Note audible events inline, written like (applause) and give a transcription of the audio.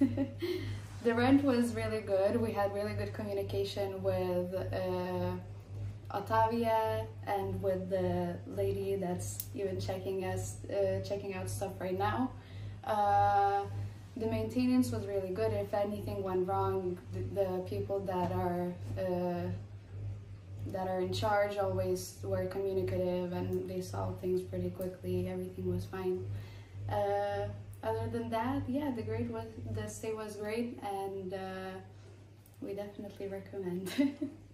(laughs) the rent was really good. We had really good communication with uh, Otavia and with the lady that's even checking us, uh, checking out stuff right now. Uh, the maintenance was really good. If anything went wrong, the, the people that are uh, that are in charge always were communicative and they solved things pretty quickly. Everything was fine. Other than that, yeah, the great was the stay was great and uh, we definitely recommend. (laughs)